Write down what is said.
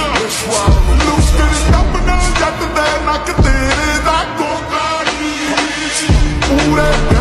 ਲੁੱਟਣ ਟੱਪਣਾ ਜੱਟ ਪੂਰੇ